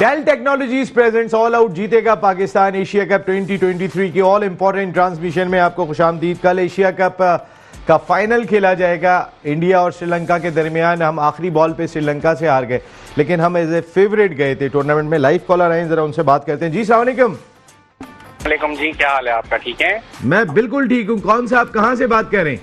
Dell technologies presents all out जीतेगा Pakistan Asia cup 2023 की all important transmission में आपको खुशामदीद। कल एशिया कप का फाइनल खेला जाएगा इंडिया और श्रीलंका के दरमियान। हम आखिरी बॉल पे श्रीलंका से हार गए लेकिन हम एज ए फेवरेट गए थे टूर्नामेंट में। लाइव कॉलर आए जरा उनसे बात करते हैं। जी सलामकुम वालेकुम जी क्या हाल है आपका? ठीक है? मैं बिल्कुल ठीक हूँ। कौन सा आप कहाँ से बात कर रहे हैं?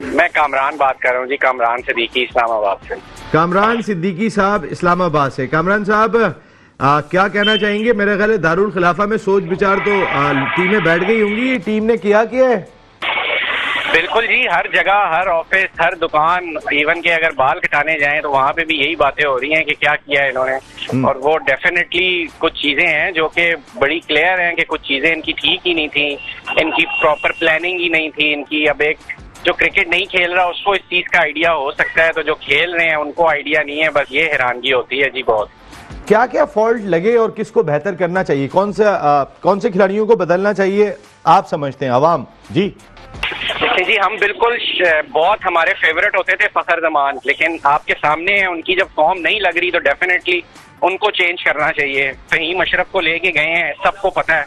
मैं कामरान बात कर रहा हूँ जी कामरान सिद्दीकी इस्लामाबाद से। कामरान सिद्दीकी साहब इस्लामाबाद से। कामरान साहब आ, क्या कहना चाहेंगे? मेरे ख्याल दारुल खिलाफा में सोच विचार तो आ, टीमें बैठ गई होंगी। टीम ने किया किया है? बिल्कुल जी हर जगह हर ऑफ़िस हर दुकान इवन के अगर बाल कटाने जाएँ तो वहाँ पे भी यही बातें हो रही हैं कि क्या किया है इन्होंने। और वो डेफिनेटली कुछ चीज़ें हैं जो कि बड़ी क्लियर हैं कि कुछ चीज़ें इनकी ठीक ही नहीं थी इनकी प्रॉपर प्लानिंग ही नहीं थी इनकी अब एक जो क्रिकेट नहीं खेल रहा उसको इस चीज़ का आइडिया हो सकता है तो जो खेल रहे हैं उनको आइडिया नहीं है बस ये हैरानगी होती है जी बहुत। क्या क्या फॉल्ट लगे और किसको बेहतर करना चाहिए? कौन से आ, कौन से खिलाड़ियों को बदलना चाहिए? आप समझते हैं। आवाम जी। जी हम बिल्कुल बहुत हमारे फेवरेट होते थे फखर जमान लेकिन आपके सामने है उनकी जब फॉर्म नहीं लग रही तो डेफिनेटली उनको चेंज करना चाहिए। फहीम अशरफ को लेके गए हैं सबको पता है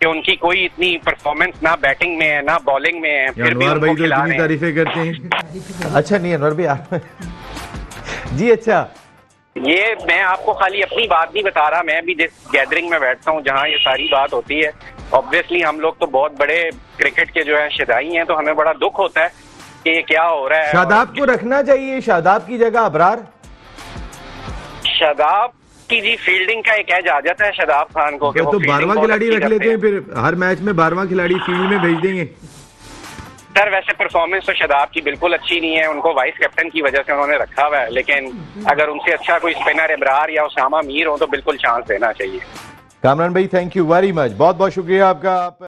कि उनकी कोई इतनी परफॉर्मेंस ना बैटिंग में है ना बॉलिंग में है फिर भी भाई तो तारीफें करते हैं। अच्छा नहीं अनवर भाई जी अच्छा ये मैं आपको खाली अपनी बात नहीं बता रहा मैं भी जिस गैदरिंग में बैठता हूँ जहाँ ये सारी बात होती है। ऑब्वियसली हम लोग तो बहुत बड़े क्रिकेट के जो है शिदाई हैं तो हमें बड़ा दुख होता है कि ये क्या हो रहा है शादाब को रखना चाहिए शादाब की जगह अबरार। शादाब की जी फील्डिंग का एक एज आ जाता है शादाब खान को तो बारवा खिलाड़ी रख लेते हैं फिर हर मैच में बारवा खिलाड़ी फ़ील्ड में भेज देंगे। सर वैसे परफॉर्मेंस तो शदाब की बिल्कुल अच्छी नहीं है। उनको वाइस कैप्टन की वजह से उन्होंने रखा हुआ है। लेकिन अगर उनसे अच्छा कोई स्पिनर इब्रार या उसामा मीर हो तो बिल्कुल चांस देना चाहिए। कामरान भाई थैंक यू वेरी मच बहुत बहुत शुक्रिया आपका। आप